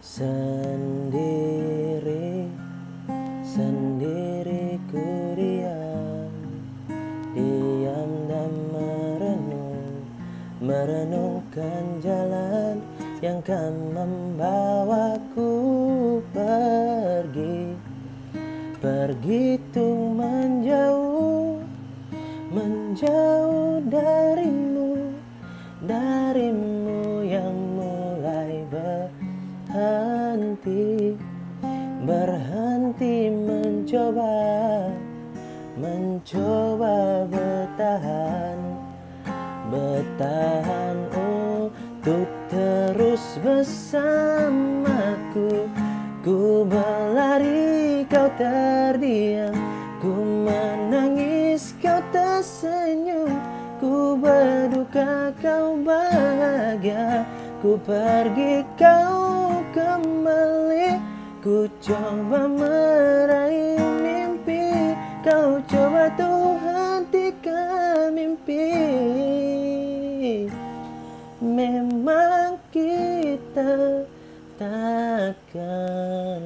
Sendiri, sendiri ku diam. Diam dan merenung Merenungkan jalan yang kan membawaku pergi. Pergi tuh menjauh Menjauh darimu. Darimu berhenti Berhenti mencoba Mencoba bertahan Bertahan untuk terus bersamaku. Ku berlari kau terdiam. Ku menangis kau tersenyum. Ku berduka kau bahagia Ku pergi kau kembali. Ku coba meraih mimpi. Kau coba tuh hentikan mimpi. Memang kita takkan